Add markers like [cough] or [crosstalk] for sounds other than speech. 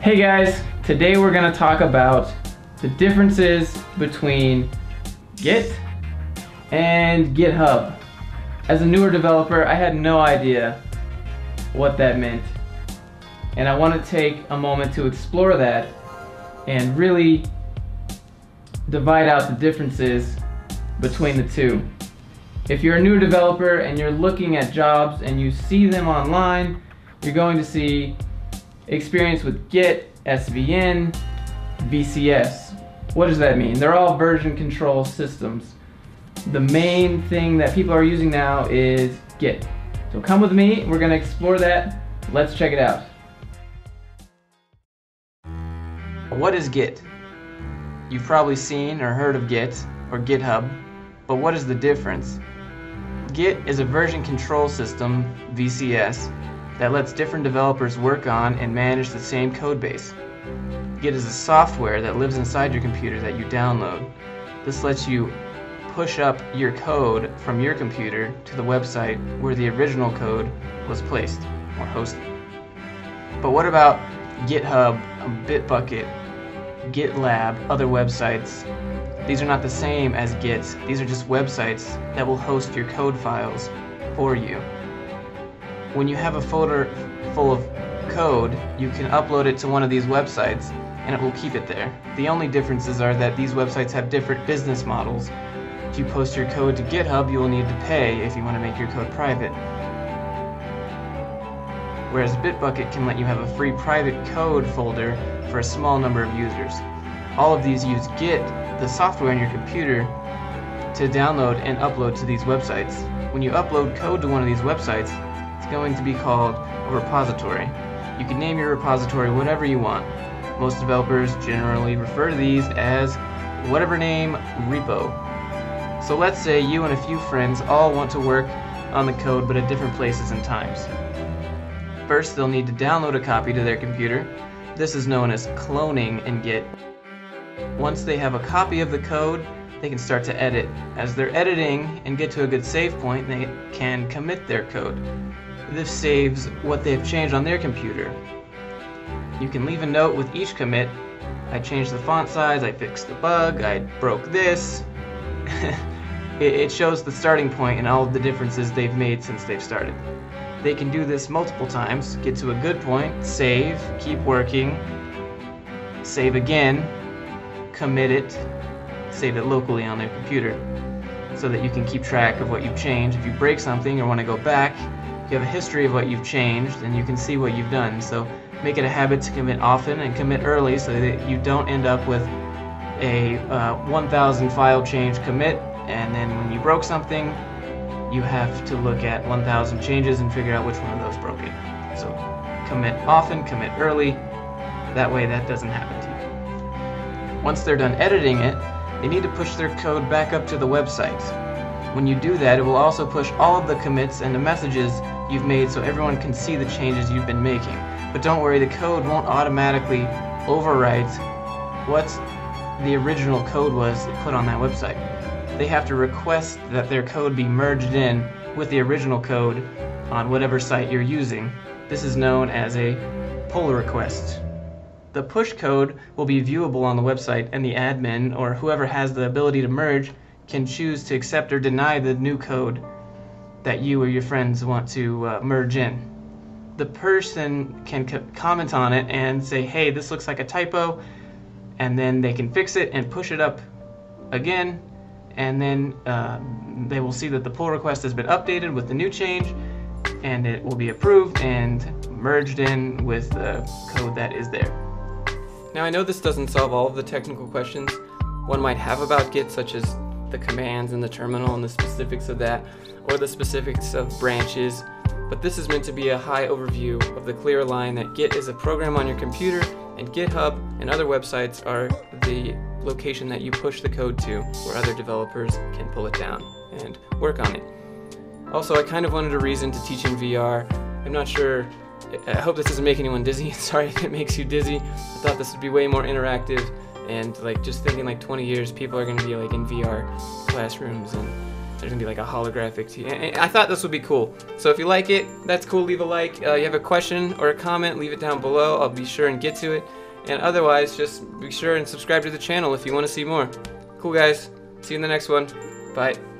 Hey guys, today we're going to talk about the differences between Git and GitHub. As a newer developer, I had no idea what that meant. And I want to take a moment to explore that and really divide out the differences between the two. If you're a new developer and you're looking at jobs and you see them online, you're going to see experience with Git, SVN, VCS. What does that mean? They're all version control systems. The main thing that people are using now is Git. So come with me, we're gonna explore that. Let's check it out. What is Git? You've probably seen or heard of Git or GitHub, but what is the difference? Git is a version control system, VCS, that lets different developers work on and manage the same codebase. Git is a software that lives inside your computer that you download. This lets you push up your code from your computer to the website where the original code was placed or hosted. But what about GitHub, Bitbucket, GitLab, other websites? These are not the same as Git. These are just websites that will host your code files for you. When you have a folder full of code, you can upload it to one of these websites and it will keep it there. The only differences are that these websites have different business models. If you post your code to GitHub, you will need to pay if you want to make your code private. Whereas Bitbucket can let you have a free private code folder for a small number of users. All of these use Git, the software on your computer, to download and upload to these websites. When you upload code to one of these websites, going to be called a repository. You can name your repository whatever you want. Most developers generally refer to these as whatever name repo. So let's say you and a few friends all want to work on the code but at different places and times. First, they'll need to download a copy to their computer. This is known as cloning in Git. Once they have a copy of the code, they can start to edit. As they're editing and get to a good save point, they can commit their code. This saves what they've changed on their computer. You can leave a note with each commit. I changed the font size, I fixed the bug, I broke this. [laughs] it shows the starting point and all of the differences they've made since they've started. They can do this multiple times, get to a good point, save, keep working, save again, commit it, save it locally on their computer so that you can keep track of what you've changed. If you break something or want to go back, you have a history of what you've changed and you can see what you've done. So make it a habit to commit often and commit early so that you don't end up with a uh, 1000 file change commit and then when you broke something you have to look at 1000 changes and figure out which one of those broke it. So commit often, commit early, that way that doesn't happen to you. Once they're done editing it, they need to push their code back up to the website. When you do that, it will also push all of the commits and the messages you've made so everyone can see the changes you've been making. But don't worry, the code won't automatically overwrite what the original code was put on that website. They have to request that their code be merged in with the original code on whatever site you're using. This is known as a pull request. The push code will be viewable on the website and the admin or whoever has the ability to merge can choose to accept or deny the new code that you or your friends want to uh, merge in. The person can co- comment on it and say, hey, this looks like a typo, and then they can fix it and push it up again, and then uh, they will see that the pull request has been updated with the new change, and it will be approved and merged in with the code that is there. Now, I know this doesn't solve all of the technical questions one might have about Git, such as the commands and the terminal and the specifics of that, or the specifics of branches, but this is meant to be a high overview of the clear line that Git is a program on your computer, and GitHub and other websites are the location that you push the code to where other developers can pull it down and work on it. Also, I kind of wanted a reason to teach in VR. I'm not sure. I hope this doesn't make anyone dizzy. [laughs] Sorry if it makes you dizzy. I thought this would be way more interactive and like just thinking like 20 years people are going to be like in VR classrooms and there's gonna be like a holographic I thought this would be cool. So if you like it, that's cool. Leave a like. Uh, you have a question or a comment, leave it down below. I'll be sure and get to it. And otherwise, just be sure and subscribe to the channel if you want to see more. Cool guys. See you in the next one. Bye.